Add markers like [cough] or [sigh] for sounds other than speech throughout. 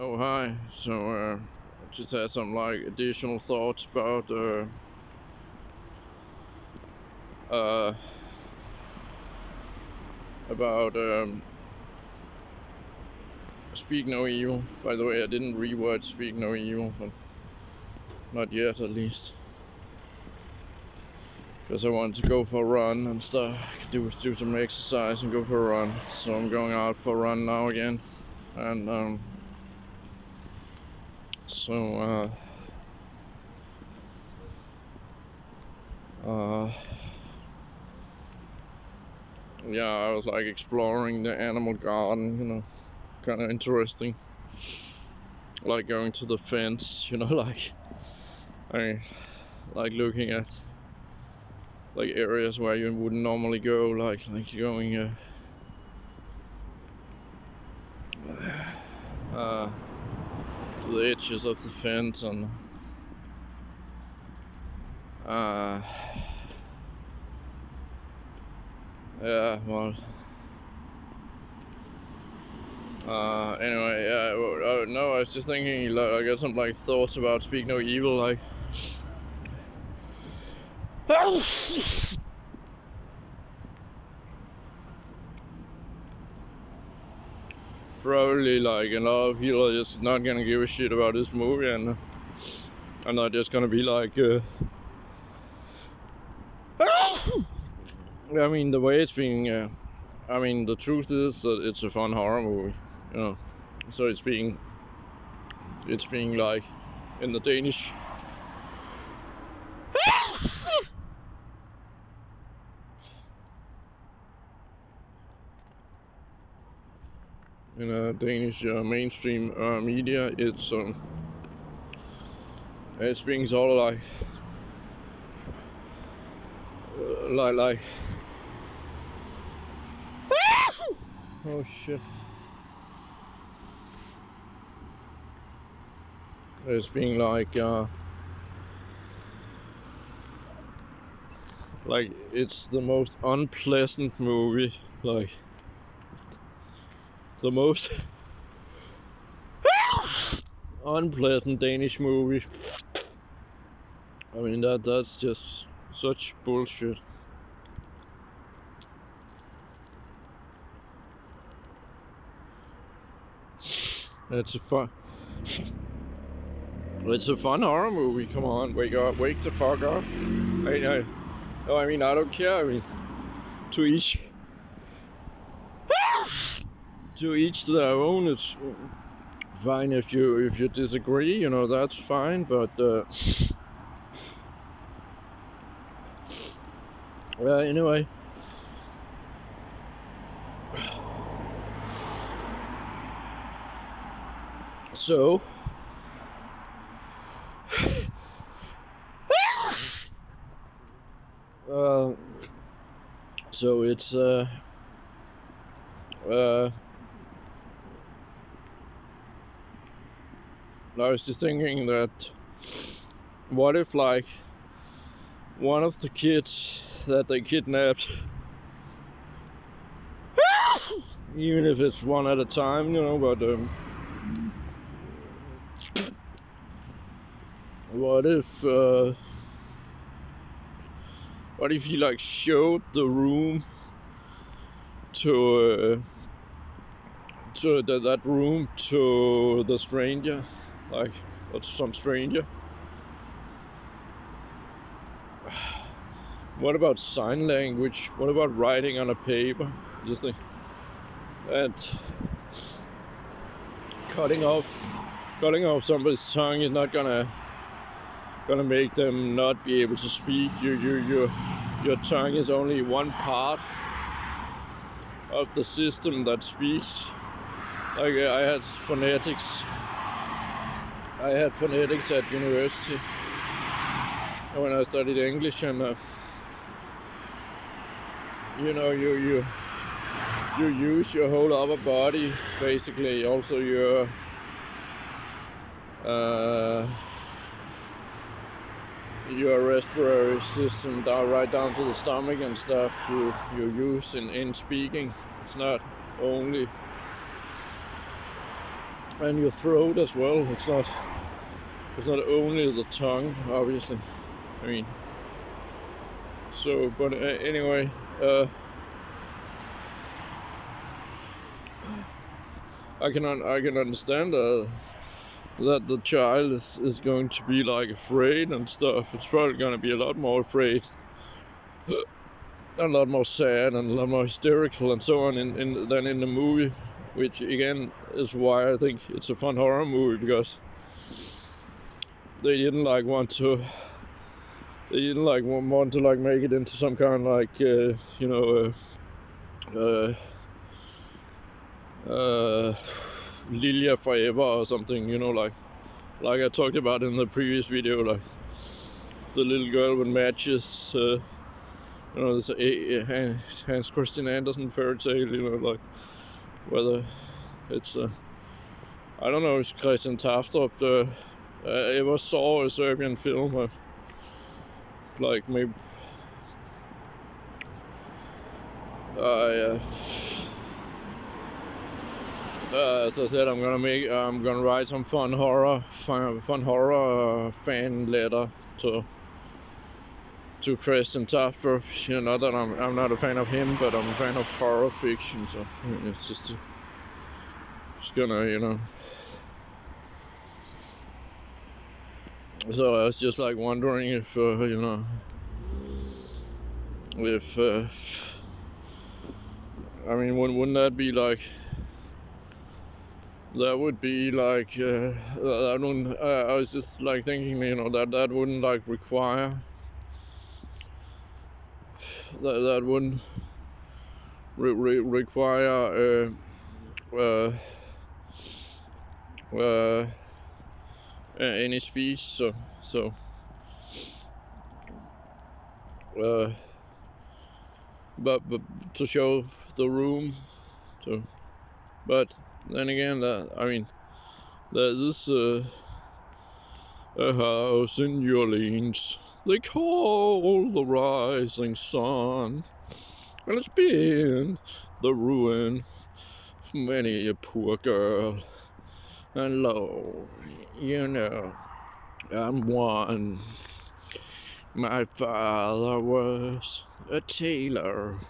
Oh hi. So uh, just had some like additional thoughts about uh, uh, about um, Speak No Evil. By the way, I didn't rewatch Speak No Evil, not yet at least. Because I wanted to go for a run and stuff, do do some exercise and go for a run. So I'm going out for a run now again, and um, so uh, uh, yeah, I was like exploring the animal garden, you know, kind of interesting. Like going to the fence, [laughs] you know, like I like looking at like areas where you wouldn't normally go, like like going uh, [sighs] uh, to the edges of the fence and uh, yeah, well. Uh, anyway, yeah, well, uh, no, I was just thinking, like, I got some like thoughts about Speak No Evil, like. [coughs] [coughs] Probably like a lot of people are just not gonna give a shit about this movie, and I'm not just gonna be like. Uh, [coughs] I mean, the way it's being. Uh, I mean, the truth is that it's a fun horror movie, you know. So it's being. It's being like in the Danish. In uh, Danish uh, mainstream uh, media, it's um, it's being sort of like uh, like like. [laughs] Oh shit. It's being like uh, like it's the most unpleasant movie like the most [laughs] unpleasant Danish movie. I mean that that's just such bullshit. It's a fun. [laughs] It's a fun horror movie. Come on, wake up, wake the fuck up. I know. No, I mean I don't care. I mean, to each to each their own. It's fine if you if you disagree, you know that's fine. But uh, anyway. So. So it's uh, uh, I was just thinking that what if like one of the kids that they kidnapped [coughs] even if it's one at a time, you know, but um, what if uh, what if you like showed the room to uh, to that room to the stranger like or to some stranger. [sighs] What about sign language? What about writing on a paper? Just think. And cutting off cutting off somebody's tongue is not gonna gonna make them not be able to speak. You you your your tongue is only one part of the system that speaks. Like i had phonetics I had phonetics at university when I studied English, and uh, you know, you you you use your whole upper body, basically, also your uh, your respiratory system down right down to the stomach and stuff. You you use in in speaking. It's not only and your throat as well. It's not it's not only the tongue, obviously. I mean, so but uh, anyway, uh, I can un- I can understand uh, that the child is, is going to be like afraid and stuff. It's probably going to be a lot more afraid, a lot more sad and a lot more hysterical and so on in, in than in the movie. Which again is why I think it's a fun horror movie because they didn't like want to they didn't like want to like make it into some kind of like uh, you know uh, uh, uh, Lilja 4-ever or something, you know, like like I talked about in the previous video, like the little girl with matches, uh, you know, this Hans Christian Andersen fairy tale, you know, like whether it's uh, I don't know, it's Christian Tafdrup. Uh, I ever saw a Serbian film, uh, like maybe. Uh, uh, as I said, I'm gonna make, I'm gonna write some fun horror, fun, fun horror uh, fan letter to to Christian Tafdrup. You know that I'm, I'm not a fan of him, but I'm a fan of horror fiction. So it's just, just gonna, you know. So I was just like wondering if, uh, you know, if, uh, I mean, wouldn't, that be like that would be like uh, wouldn't uh, I was just like thinking you know that that wouldn't like require that that wouldn't re- re- require uh, uh, uh, any speech so so. Uh, but but to show the room so. But then again, that I mean, that this uh, a house in Orleans they call the rising sun, and it's been the ruin of many a poor girl. And lo, you know, I'm one. My father was a tailor.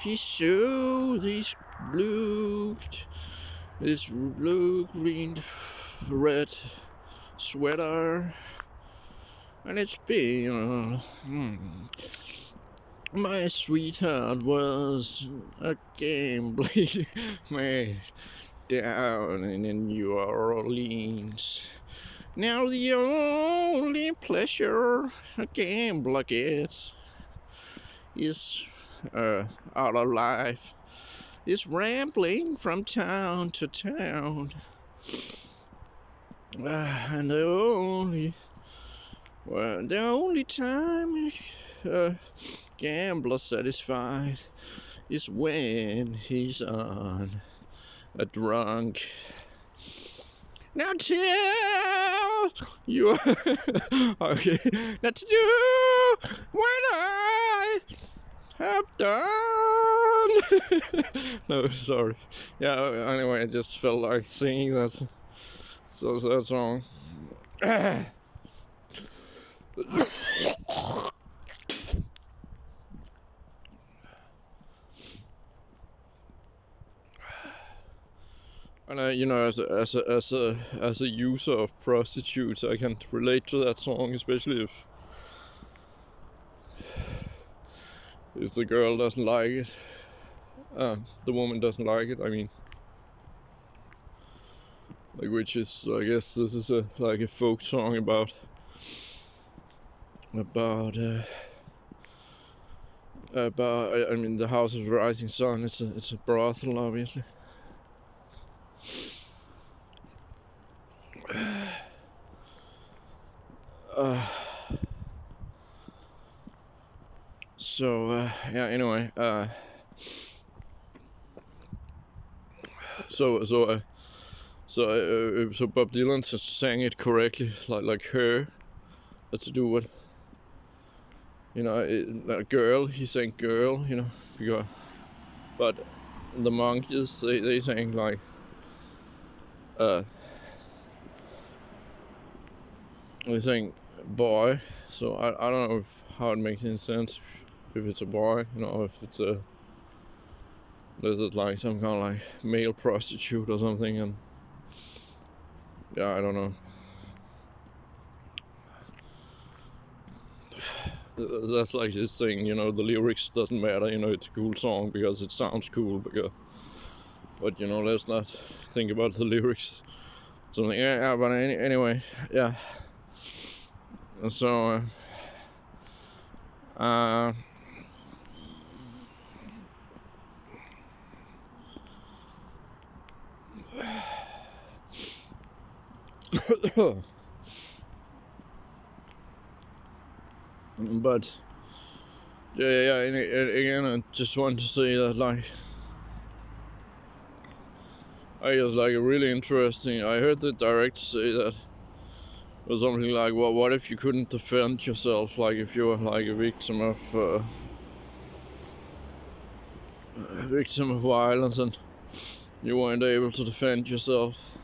He sewed these blue this blue, green, red sweater, and it's been. Uh, hmm. My sweetheart was a gambling [laughs] man down in New Orleans. Now the only pleasure a gambler gets is uh, out of life is rambling from town to town. Uh, and the only, well, the only time a gambler satisfied is when he's on a drunk. Now tell you [laughs] okay. Now to do when I have done. [laughs] no, sorry. Yeah. Anyway, I just felt like singing that. So that song. and I, you know, as a, as a as a as a user of prostitutes, I can relate to that song, especially if if the girl doesn't like it, uh, the woman doesn't like it. I mean, like which is I guess this is a like a folk song about about uh, about I, mean the House of Rising Sun. It's a it's a brothel, obviously. [sighs] Uh, so uh, yeah anyway uh, so so uh, so, uh, so Bob Dylan sang it correctly, like like her. That's to do what you know, it, girl. He sang girl, you know, because, but the monkeys they they sang like, uh, they sang boy. So I I don't know if, how it makes any sense if it's a boy, you know, if it's a, is it like some kind of like male prostitute or something and yeah I don't know. [sighs] That's like this thing you know the lyrics doesn't matter you know it's a cool song because it sounds cool because but you know let's not think about the [laughs] lyrics. Something yeah, yeah but any, anyway yeah. So uh, uh [coughs] but yeah, yeah, and, and again, I just want to say that like I guess like really interesting. I heard the director say that or something like, well, what if you couldn't defend yourself, like if you were like a victim of uh, a victim of violence and you weren't able to defend yourself.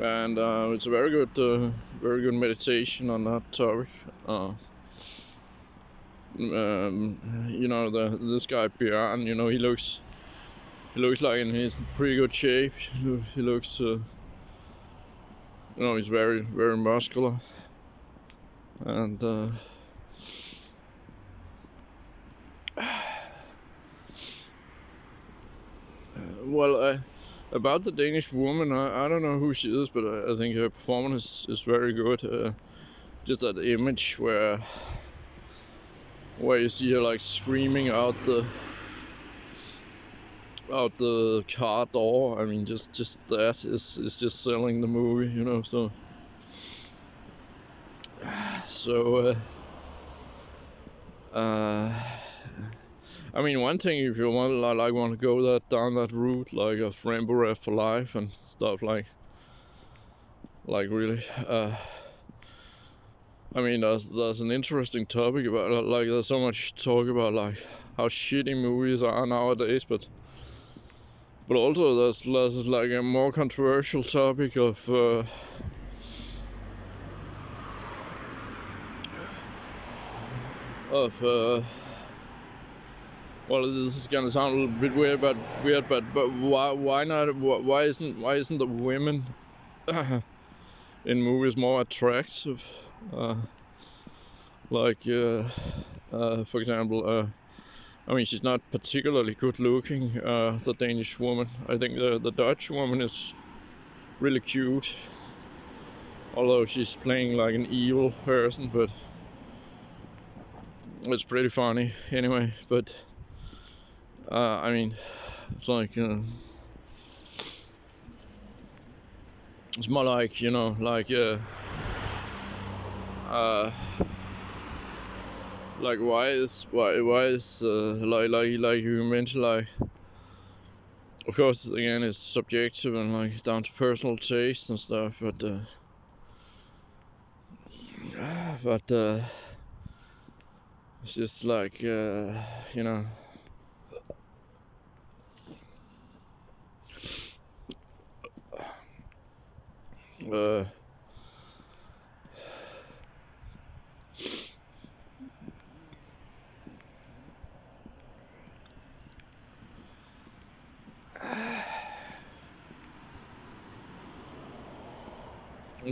And uh, it's a very good, uh, very good meditation on that topic. Uh, um, you know, the this guy Björn, you know, he looks, he looks like in his pretty good shape. He looks, uh, you know, he's very, very muscular, and. Uh, [sighs] well, I about the Danish woman, I, I don't know who she is, but I, I think her performance is, is very good. Uh, just that image where where you see her like screaming out the out the car door. I mean, just just that is is just selling the movie, you know. So so. Uh, uh, I mean, one thing if you want, like, like want to go that down that route, like a Rembrandt for life and stuff like, like really. Uh, I mean, there's there's an interesting topic about. Like, there's so much talk about like how shitty movies are nowadays, but but also there's, there's like a more controversial topic of. Uh, of uh, well, this is gonna sound a little bit weird, but weird, but but why why not? Why isn't why isn't the women [laughs] in movies more attractive? Uh, like, uh, uh, for example, uh, I mean, she's not particularly good looking. Uh, the Danish woman. I think the the Dutch woman is really cute, although she's playing like an evil person, but it's pretty funny anyway. But uh, I mean, it's like uh, it's more like you know, like uh, uh, like why is why why is uh, like like like you mentioned like of course again it's subjective and like down to personal taste and stuff but uh, but uh, it's just like uh, you know Uh,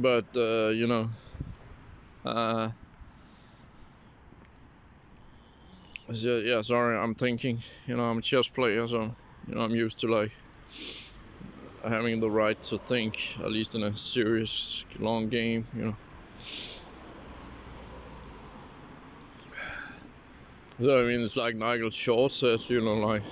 but uh, you know uh, yeah sorry i'm thinking you know i'm a chess player so you know i'm used to like having the right to think, at least in a serious long game, you know. So I mean, it's like Nigel Short said, you know, like,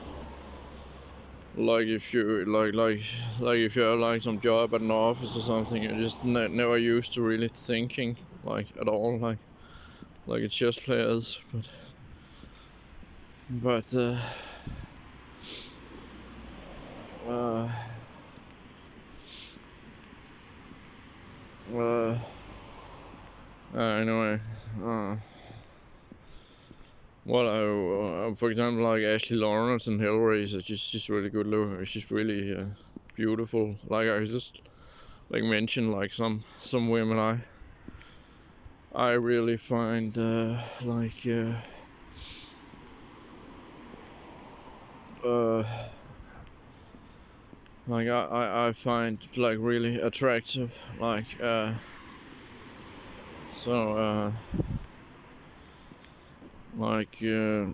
like if you like like like if you have like some job at an office or something, you're just ne- never used to really thinking like at all, like like chess players, but but uh, uh Uh, uh, anyway, uh, well, uh, for example, like Ashley Lawrence and Hellraiser, she's just really good looking. She's really uh, beautiful. Like I just like mention like some some women I I really find uh, like uh, uh, like I, I, I find like really attractive like uh, so uh, like uh,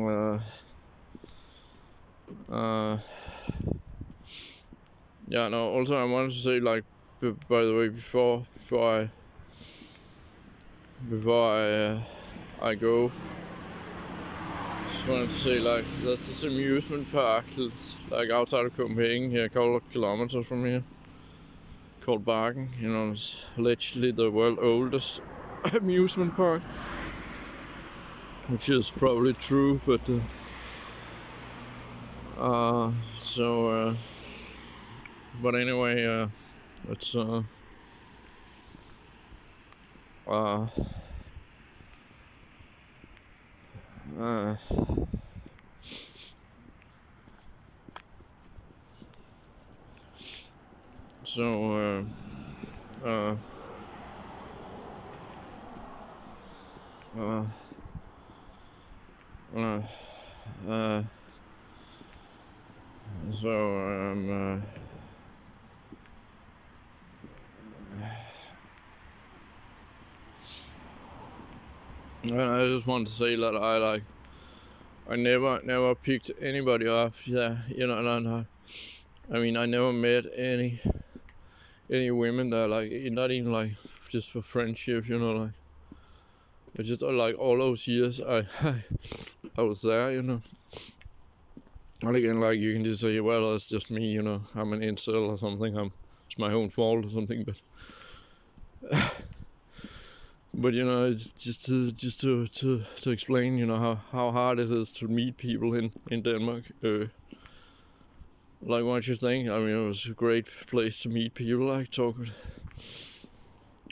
uh, uh, yeah no also I wanted to say like by the way before before I before I uh, I go just wanted to say like there's this amusement park that's, like outside of Copenhagen here a couple of kilometers from here called Bakken you know it's allegedly the world's oldest [coughs] amusement park. Which is probably true but uh, uh so uh but anyway uh it's uh uh uh. So uh uh. Uh. Uh. Uh. So um uh I just want to say that I like I never never picked anybody off. Yeah, you know, and I, I mean I never met any any women that like not even like just for friendship. You know, like it's just uh, like all those years I I, [laughs] I was there. You know. And again, like you can just say, well, it's just me. You know, I'm an incel or something. I'm it's my own fault or something. But [laughs] but you know just to just to to to explain you know how how hard it is to meet people in in Denmark uh, like what you think? I mean it was a great place to meet people like talk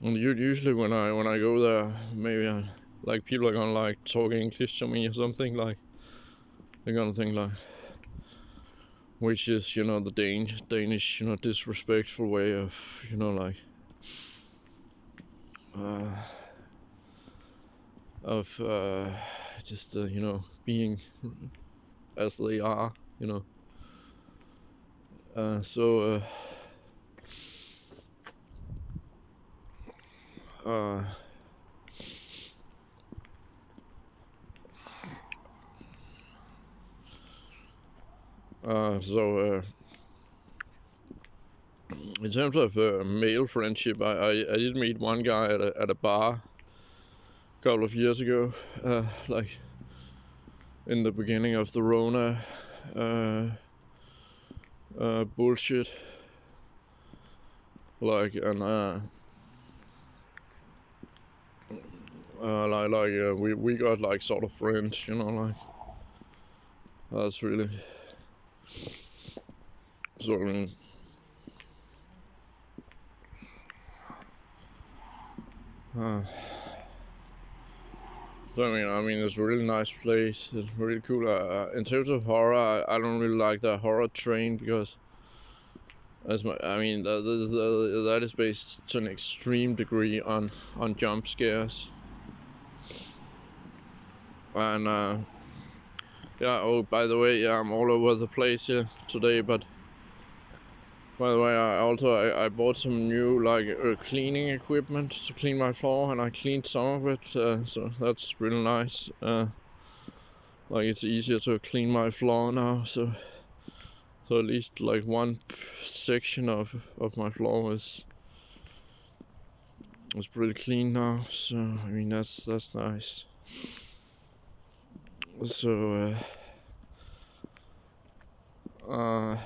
and usually when I when I go there maybe I, like people are gonna like talk English to me or something like they're gonna think like which is you know the Danish Danish you know disrespectful way of you know like uh, of uh, just uh, you know being as they are you know. Uh, so uh, uh, uh, so in terms of male friendship, I, I, I did meet one guy at a, at a bar couple of years ago, uh, like in the beginning of the Rona uh, uh, bullshit. Like and uh, uh, like like uh, we we got like sort of friends, you know, like that's really so I mean. Uh, so I mean, I mean, it's a really nice place. It's really cool. Uh, in terms of horror, I, I don't really like the horror train because, as my, I mean, that, that, that is based to an extreme degree on on jump scares. And uh, yeah. Oh, by the way, yeah, I'm all over the place here today, but by the way, I also I, I bought some new like uh, cleaning equipment to clean my floor, and I cleaned some of it, uh, so that's really nice. Uh, like it's easier to clean my floor now, so so at least like one section of of my floor is is pretty clean now. So I mean that's that's nice. So uh,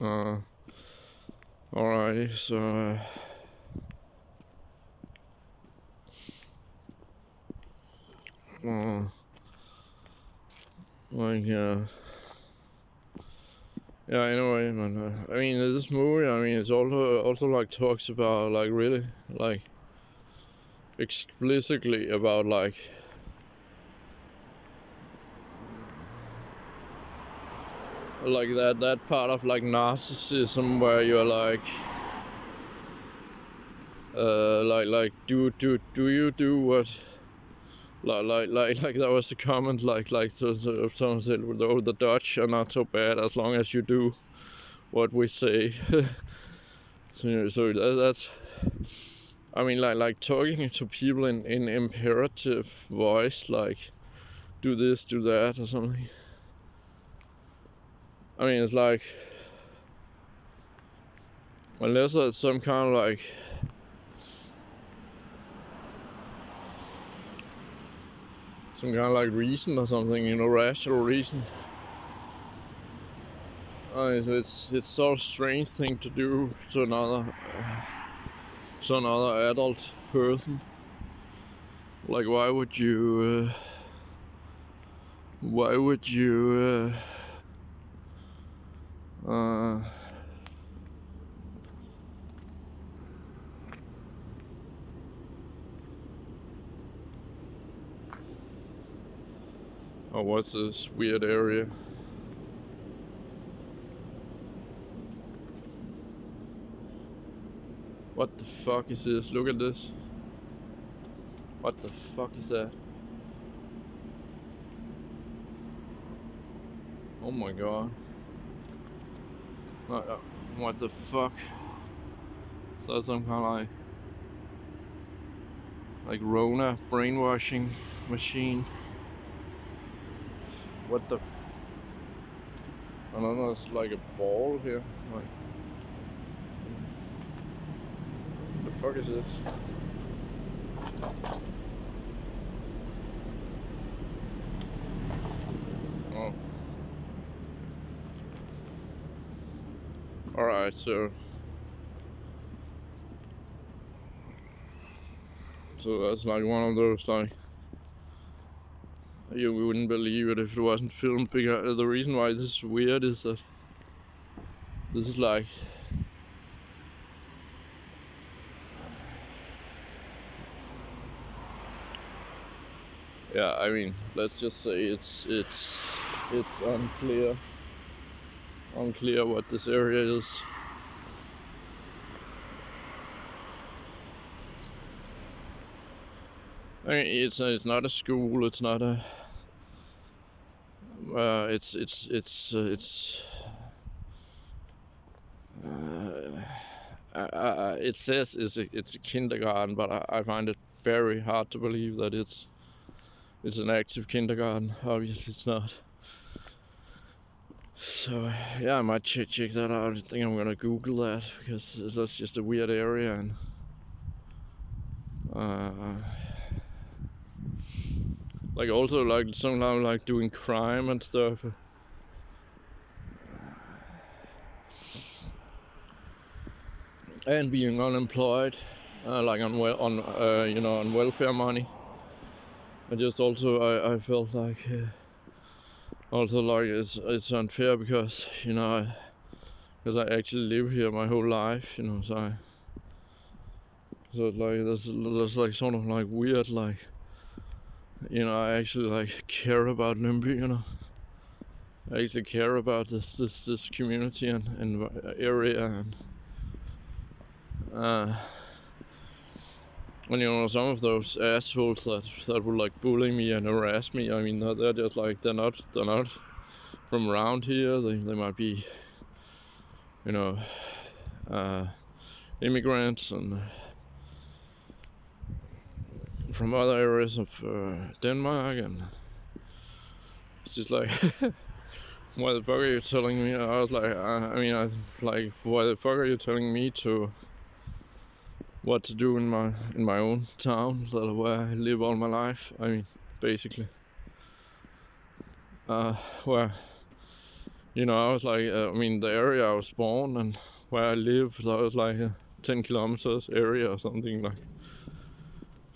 uh alrighty, so uh, uh, like uh, yeah. Anyway, man. Uh, I mean, this movie. I mean, it's also also like talks about like really like explicitly about like like that that part of like narcissism where you're like uh like like do do do you do what like like like like that was a comment like like so, so someone said oh the Dutch are not so bad as long as you do what we say. [laughs] So so that, that's I mean like like talking to people in in imperative voice like do this do that or something I mean it's like unless there's some kind of like some kind of like reason or something, you know, rational reason. Uh, it's it's of strange thing to do to another uh, to another adult person. Like, why would you? Uh, why would you? Uh, Oh, what's this weird area? What the fuck is this? Look at this. What the fuck is that? Oh my god. Uh, what the fuck? That some kind of like like Rona brainwashing machine? What the? I don't know. It's like a ball here. Like, what the fuck is this? Oh. Alright, so. So that's like one of those like you wouldn't believe it if it wasn't filmed because the reason why this is weird is that this is like yeah i mean let's just say it's it's it's unclear unclear what this area is I mean, it's it's not a school. It's not a uh, it's it's it's uh, it's uh, it says it's a, it's a kindergarten, but I, I, find it very hard to believe that it's it's an active kindergarten. Obviously, it's not. So yeah, I might check check that out. I think I'm gonna Google that because that's just a weird area and. Uh, like also like sometimes like doing crime and stuff. And being unemployed, uh, like on well on uh, you know on welfare money. I just also I, I felt like uh, also like it's it's unfair because you know because I, I actually live here my whole life you know so I, so like that's that's like sort of like weird like you know, I actually like care about Lyngby, you know. I actually care about this this this community and, and area and uh, and you know some of those assholes that that would like bully me and harass me. I mean they're just like they're not they're not from around here. They they might be you know uh, immigrants and from other areas of uh, Denmark, and it's just like, [laughs] why the fuck are you telling me? I was like, I, I mean, I like, why the fuck are you telling me to what to do in my in my own town, where I live all my life? I mean, basically, uh, where you know, I was like, uh, I mean, the area I was born and where I live, I was like a 10 kilometers area or something like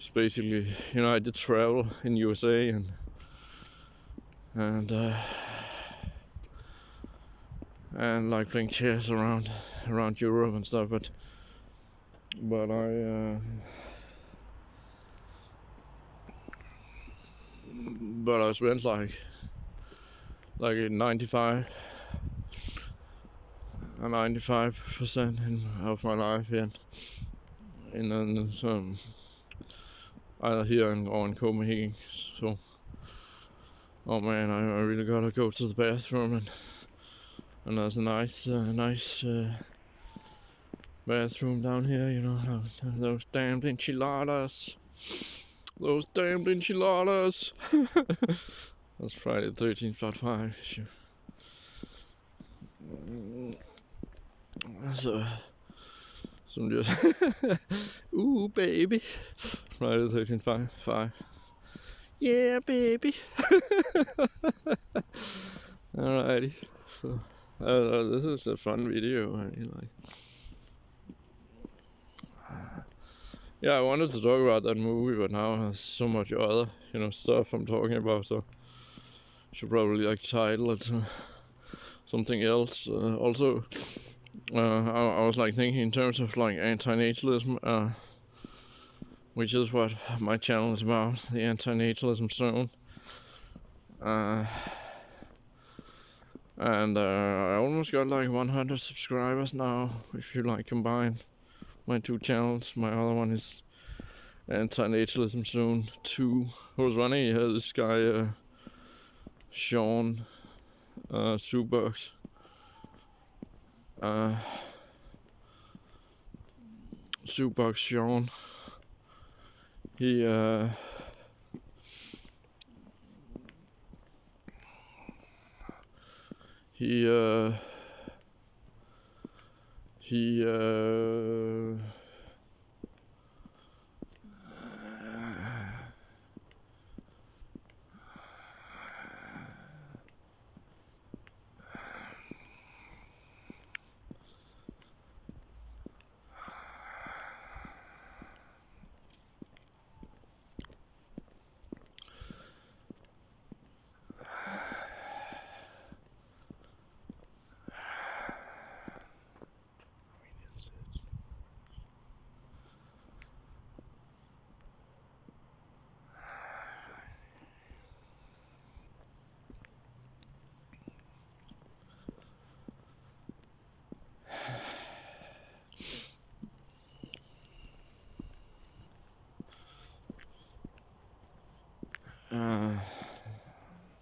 it's basically you know I did travel in USA and and uh, and like playing chess around around Europe and stuff but but I uh, but I spent like like 95 a 95% of my life in in, in some either here or in Copenhagen. So, oh man, I, I really gotta go to the bathroom and and there's a nice, uh, nice uh, bathroom down here. You know those, those damned enchiladas. Those damned enchiladas. [laughs] That's Friday the 13th, part 5 issue. Så, just, ooh baby, Friday the 13th, 5, 5. Yeah baby. [laughs] Alrighty, so uh, this is a fun video. I mean, like, yeah, I wanted to talk about that movie, but now there's so much other, you know, stuff I'm talking about, so should probably like title it to something else. Uh, also, uh, I, I, was like thinking in terms of like anti-natalism, uh, which is what [sighs] my channel is about, the anti-natalism zone. Uh, and uh, I almost got like 100 subscribers now. If you like combine my two channels, my other one is anti-natalism zone 2. Who was running? Yeah, this guy uh, Sean uh, Shoebox. Uh, Shoebox Sean. He uh, he uh, he uh,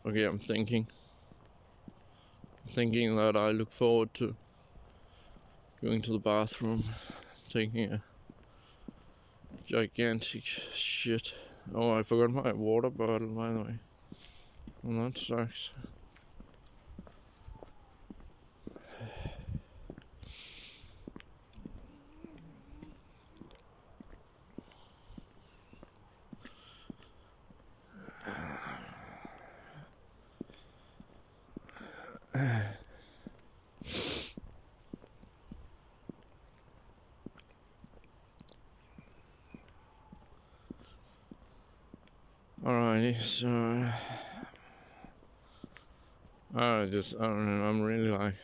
okay, I'm thinking. Thinking that I look forward to going to the bathroom, taking a gigantic shit. Oh, I forgot my water bottle, by the way. Well, that sucks. Alrighty, so I just I don't know. I'm really like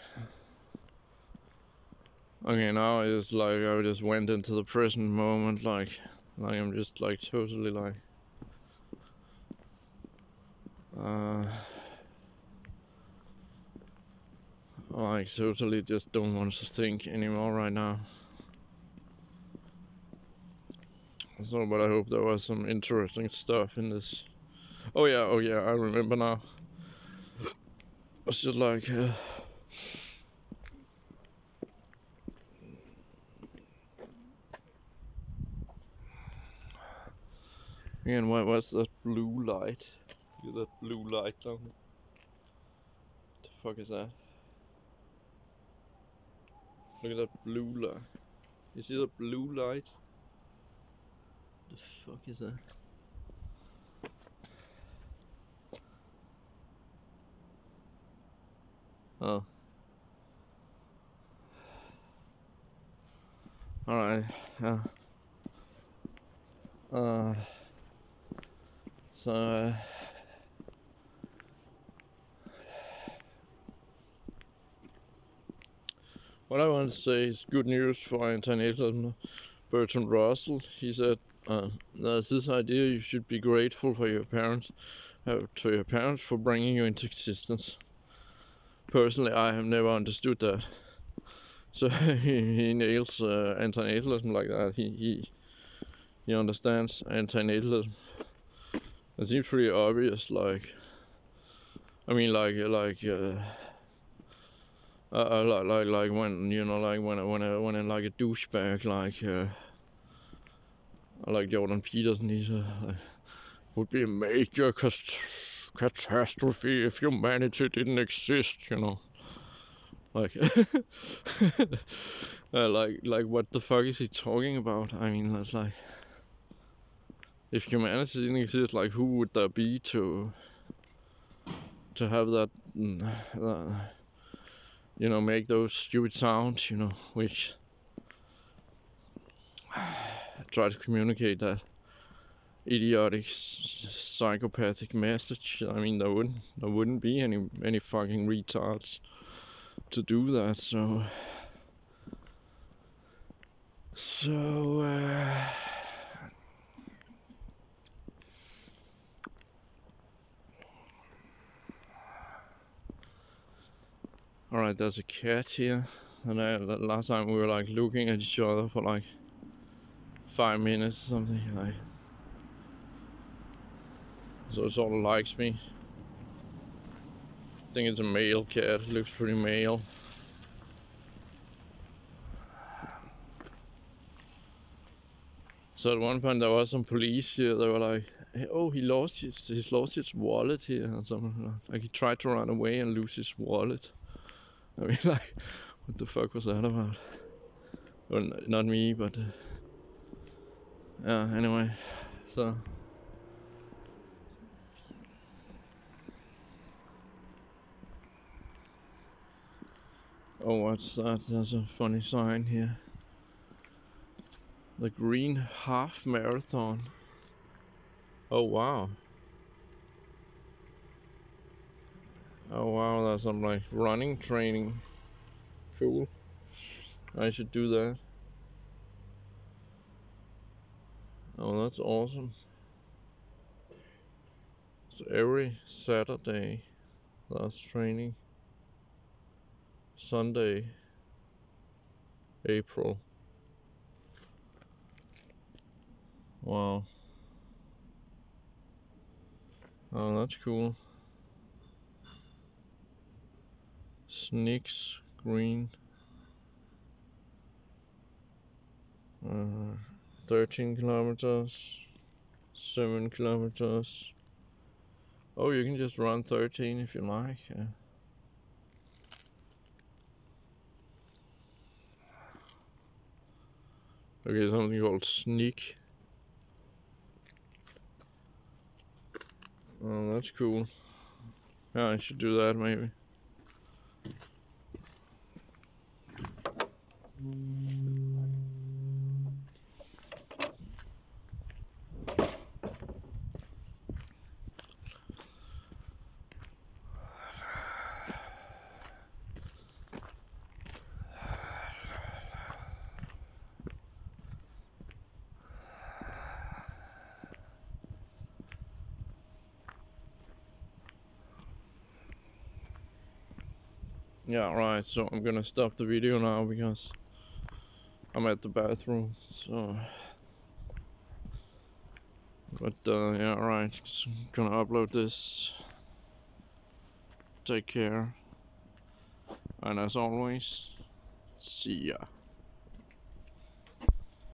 okay now. It's like I just went into the present moment, like like I'm just like totally like uh like totally just don't want to think anymore right now. So, but I hope there was some interesting stuff in this. Oh yeah, oh yeah, I remember now. It's just like. Uh, Again, what, what's that blue light? Look at that blue light down there. What the fuck is that? Look at that blue light. You see the blue light? What the fuck is that? Oh. Alright, yeah. Uh, so, uh, what I want to say is good news for anti-natalism. Bertrand Russell, he said uh, there's this idea you should be grateful for your parents, uh, to your parents for bringing you into existence. Personally, I have never understood that. so [laughs] he, he nails uh, antinatalism like that. He he he understands antinatalism. It seems pretty obvious. Like, I mean, like like. Uh, uh, like, like like when you know like when when when in like a douchebag like uh, like Jordan Peterson he's uh, like, would be a major catastrophe if humanity didn't exist you know. Like [laughs] uh, like like what the fuck is he talking about? I mean that's like if humanity didn't exist like who would there be to to have that, mm, that you know, make those stupid sounds, you know, which [sighs] try to communicate that idiotic, psychopathic message. I mean, there wouldn't there wouldn't be any any fucking retards to do that. So, so. Uh, Alright, there's a cat here. And I, last time we were like looking at each other for like five minutes or something. Like, so it sort of likes me. I think it's a male cat. It looks pretty male. So at one point there was some police here. They were like, "Oh, he lost his he's lost his wallet here," or something. Like he tried to run away and lose his wallet. I mean, [laughs] like, what the fuck was that about? Well, not me, but uh, yeah. Anyway, so. Oh, what's that? There's a funny sign here. The Green Half Marathon. Oh, wow. Oh wow, that's some like running training. Cool. I should do that. Oh, that's awesome. So every Saturday, that's training. Sunday, April. Wow. Oh, that's cool. Sneaks Green. Uh, 13 kilometers, 7 kilometers. Oh, you can just run 13 if you like. Yeah. Okay, something called Sneak. Oh, that's cool. Yeah, I should do that maybe. Yeah, so I'm gonna stop the video now because I'm at the bathroom, so... But, uh, yeah, right, just gonna upload this. Take care. And as always, see ya.